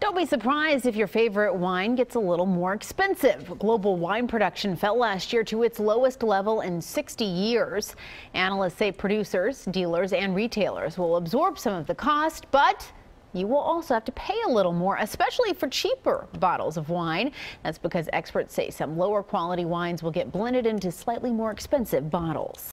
Don't be surprised if your favorite wine gets a little more expensive. Global wine production fell last year to its lowest level in 60 years. Analysts say producers, dealers, and retailers will absorb some of the cost, but you will also have to pay a little more, especially for cheaper bottles of wine. That's because experts say some lower quality wines will get blended into slightly more expensive bottles.